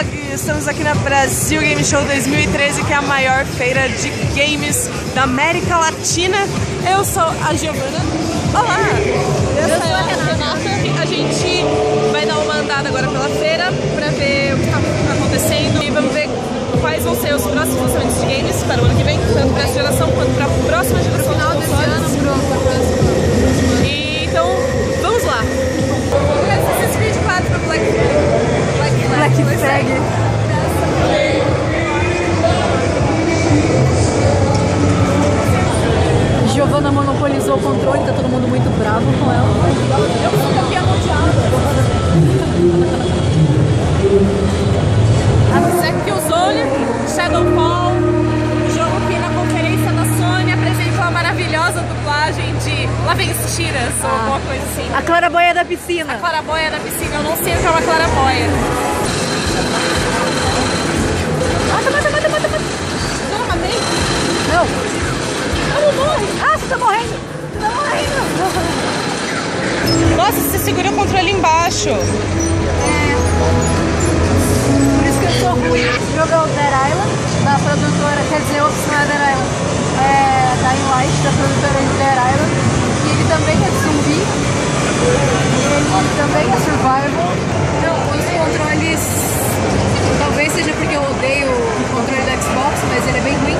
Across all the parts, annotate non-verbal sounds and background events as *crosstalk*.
vlog. Estamos aqui na Brasil Game Show 2013, que é a maior feira de games da América Latina. Eu sou a Giovana. Olá! Eu sou a Renata. A gente vai dar uma andada agora pela feira pra ver o que tá acontecendo e vamos ver quais vão ser os próximos lançamentos de games para o ano que vem, Flag. Giovanna monopolizou o controle, tá todo mundo muito bravo com ela. Eu sou campeã mundial. A Killzone, Shadowfall, o jogo que na conferência da Sony apresentou a maravilhosa dublagem de Lá vem as tiras ou alguma coisa assim. A claraboia da piscina. Claraboia na piscina, eu não sei o que é uma claraboia. Embaixo. Por isso que eu sou ruim. Esse jogo é o Dead Island, da produtora, quer dizer, não é Dead Island. É Dying Light, da produtora de Dead Island. E ele também é zumbi. Ele também é survival. Não, os controles. Talvez seja porque eu odeio o controle do Xbox, mas ele é bem ruim.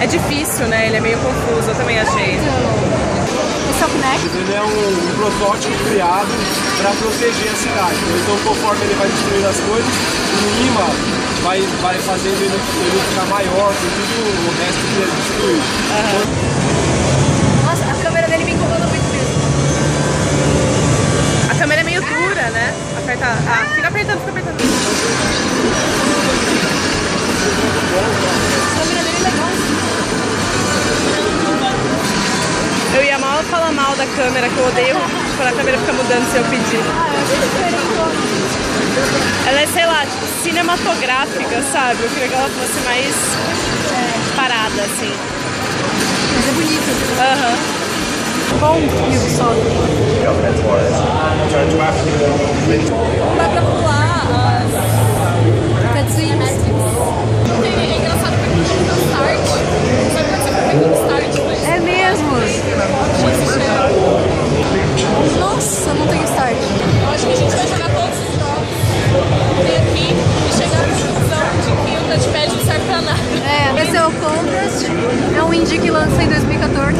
É difícil, né? Ele é meio confuso, eu também achei. Então, é. Ele é um, um protótipo criado para proteger a cidade. Então, conforme ele vai destruindo as coisas, o imã vai, vai fazendo ele, ele ficar maior tudo o resto que ele destruiu. Nossa, a câmera dele me incomoda muito mesmo. A câmera é meio dura, né? Aperta. Ah, fica apertando, fica apertando. A câmera dele é legal. Eu ia mal da câmera, que eu odeio quando a câmera fica mudando se eu pedir. Ela é, sei lá, tipo, cinematográfica, sabe? Eu queria que ela fosse mais é, parada, assim. Mas é bonito. Aham. Bom Ubisoft. Dá acho que a gente vai jogar todos os jogos. Ter aqui e chegar à conclusão de que o touchpad não serve pra nada. É, esse é o Contrast. É um indie que lança em 2014.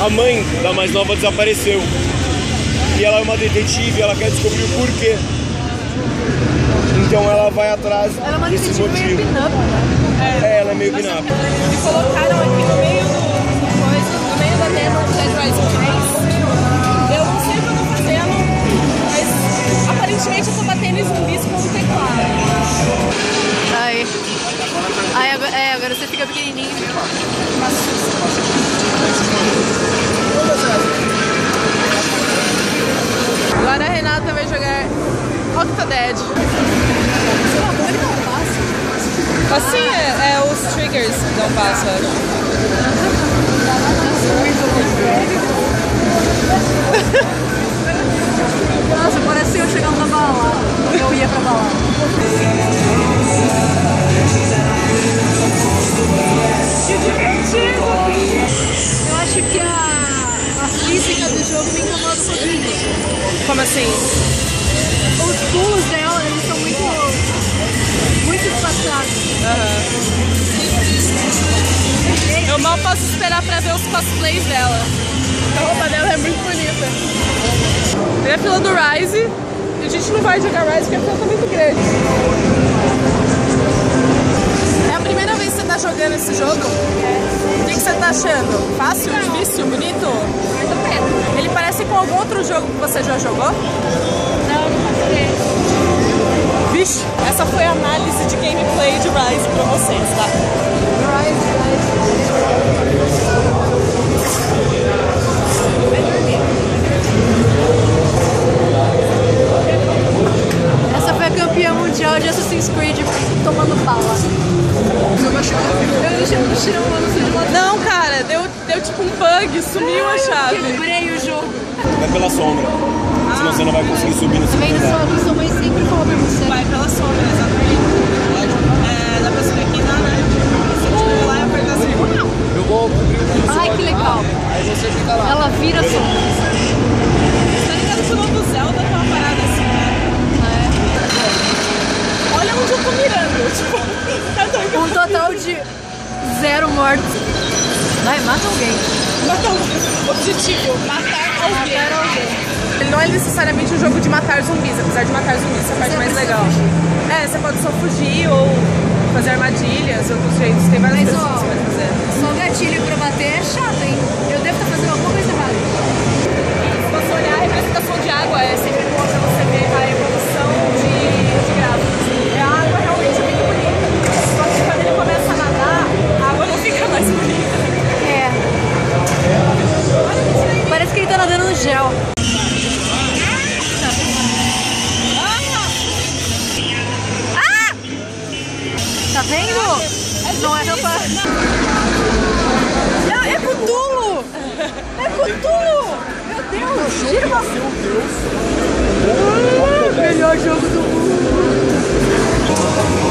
A mãe da mais nova desapareceu. E ela é uma detetive, ela quer descobrir o porquê. Então ela vai atrás Ela é uma desse meio motivo. pin-up. É, ela é meio gnapa. Me colocaram aqui no meio do coisa, no meio da demo do Dead Rising 3. Aparentemente eu tô batendo em zumbis com o teclado. Aí. Aí agora, é, agora você fica pequenininho. Agora a Renata vai jogar Octodad. Assim é, é os triggers que dão passo, eu acho. *laughs* Nossa, parece eu chegando na balada. Eu ia pra balada. Eu acho que a, a física do jogo me incomoda um pouquinho. Como assim? Os pulos dela, eles são muito. muito espaçados. Eu mal posso esperar pra ver os cosplays dela. A roupa dela é muito bonita. Tem a fila do Rise. E a gente não vai jogar Rise porque a fila tá muito grande. É a primeira vez que você tá jogando esse jogo? O que, que você tá achando? Fácil? Difícil? Bonito? Ele parece com algum outro jogo que você já jogou? Não, não sei. Vixe, essa foi a análise de gameplay de Rise pra vocês, tá? Essa chave. Quebrei o jogo. vai pela sombra. Senão você não vai conseguir subir no Também segundo andar. sua mãe sempre falou pra você. Vai pela sombra, exatamente. É, dá pra subir aqui, dá, né? Se tipo, lá e apertar assim. Eu vou cobrir o Ai, que legal. Aí você fica lá. Ela vira sombra. Tá ligado que o novo Zelda tem uma parada assim, né? Olha onde eu tô mirando. Tipo, tá doido. Um total de zero mortos. Vai, mata alguém. Matar o objetivo, matar alguém. Matar alguém. Ele não é necessariamente um jogo de matar zumbis, apesar de matar zumbis essa parte Você mais legal. fugir. É, você pode só fugir ou fazer armadilhas, outros jeitos. Tem várias Mas, coisas ó, que você pode fazer. Só gatilho pra bater é chato, hein? Eu devo estar fazendo alguma coisa errada. Se você olhar a representação de água, é sempre vendo? Não é capaz. Não, é Cthulhu! É Cthulhu! Meu Deus! Tira uma Melhor jogo do mundo!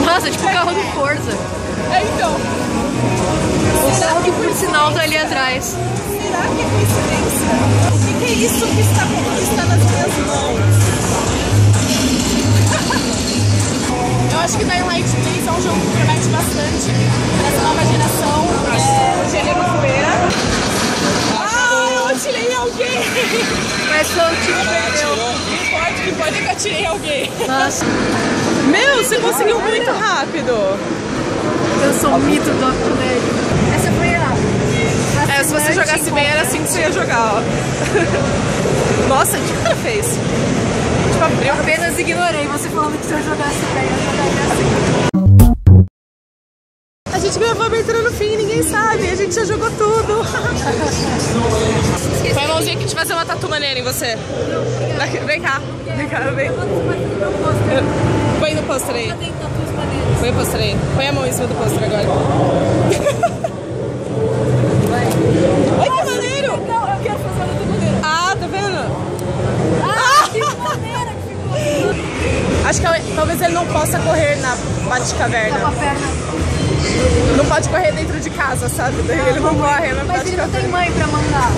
Nossa, é tipo o carro do Forza. É, então. O carro que por sinal tá ali atrás. Será que é coincidência? O que, que é isso que está, que está nas minhas mãos? Acho que Dying Light 3 é um jogo que promete bastante nessa nova geração. É, o gênero poeira. Ah, eu atirei alguém! Mas só o tiro perdeu. Não pode, que pode que eu atirei alguém. Nossa, Meu, você conseguiu muito rápido. eu sou o mito do Octonelli. Essa foi a. É, se você jogasse bem, era assim que você ia jogar, ó. *laughs* Nossa, o que o cara fez? Abriu. Apenas ignorei você falando que se eu jogasse bem, eu jogaria assim. A gente gravou a abertura no fim ninguém sabe. A gente já jogou tudo. Põe a mãozinha que a gente vai fazer uma tatu maneira em você. Daqui- Vem cá. Vem cá, vem. Põe no pôster aí. Põe o pôster aí. Põe a mão em cima do pôster agora. Ai, *laughs* não possa correr na Batcaverna. Não pode correr dentro de casa, sabe? Ele não morre na Mas ele não tem mãe pra mandar.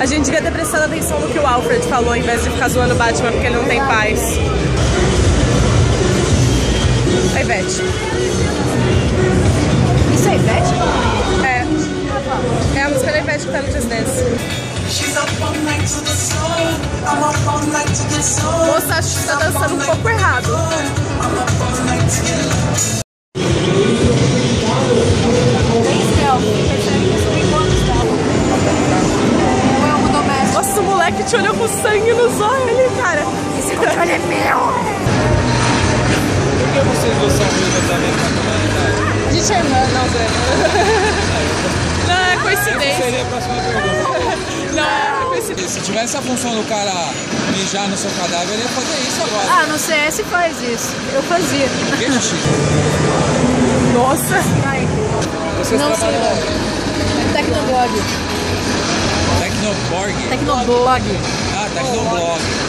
A gente devia ter prestado atenção no que o Alfred falou, em vez de ficar zoando o Batman porque ele não tem paz. A Ivete. Isso é Ivete? É. É a música da Ivete que tá no Just Dance. Moça, acho que tá dançando um pouco errado. Nossa, o moleque te olhou com sangue nos olhos ali, cara. Esse controle é meu! Por que vocês dois são amigos da mesma comunidade? É irmã, não, Breno. Não, é coincidência. Seria a próxima pergunta. Não, Se tivesse a função do cara mijar no seu cadáver, ele ia fazer isso agora. Ah, no CS faz isso. Eu fazia. Xixi? Nossa. Vai. Vocês Não sei trabalham não. É Tecnoblog. Tecnoborg. Tecnoblog. Ah, Tecnoblog.